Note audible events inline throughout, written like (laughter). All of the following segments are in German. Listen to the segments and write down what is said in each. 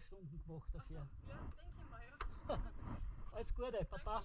Überstunden gemacht dafür. ja, denke ich mal, ja. (laughs) Alles Gute, Papa.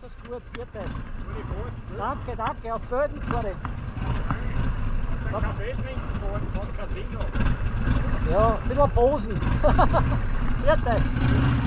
Danke, ebenso. gut, bitte. Danke, danke, auf Böden vorne. Bier trinken fahren, von Casino. Ja, ein bisschen Posen. (laughs) bitte.